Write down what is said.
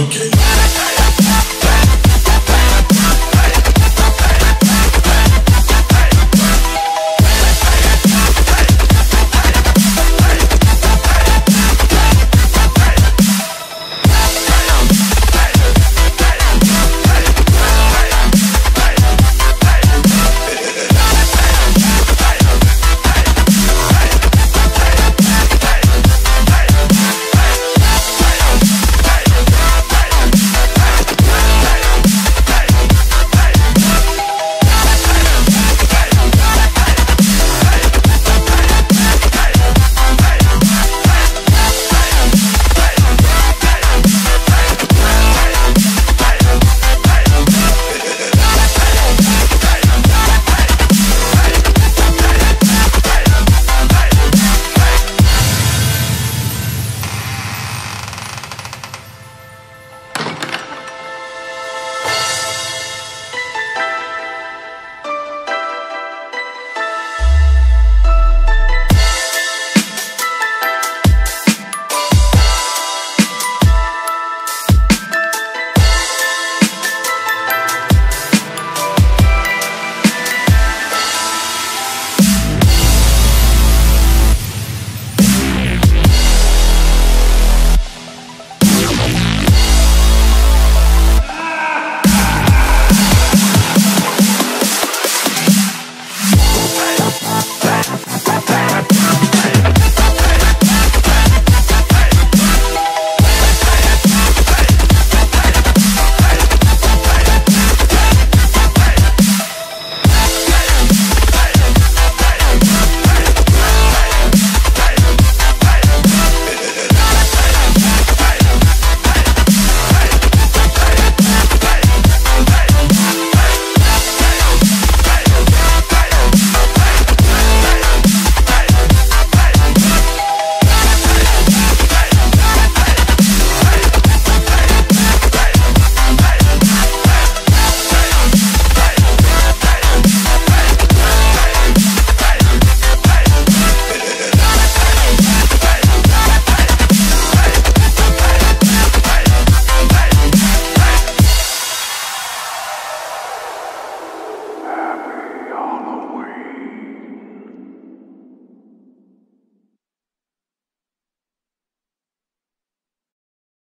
Okay.